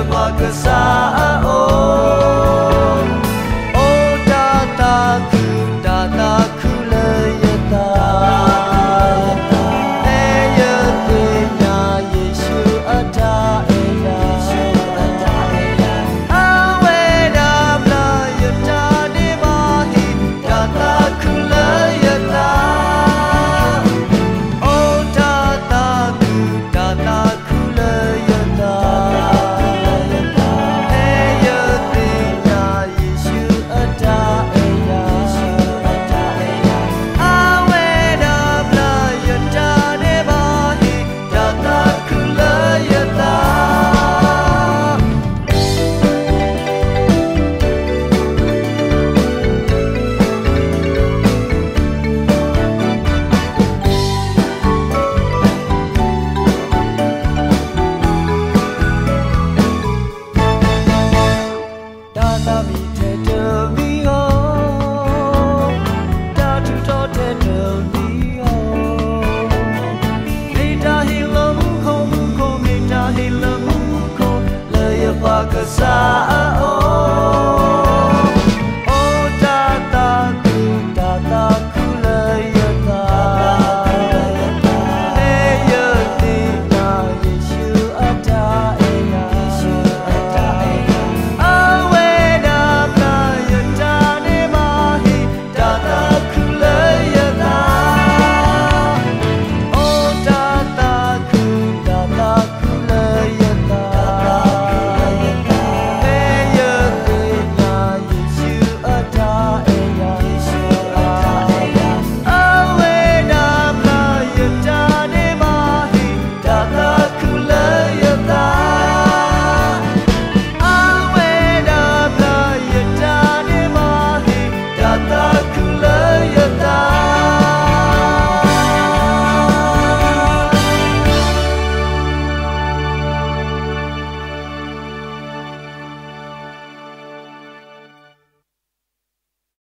Terima sa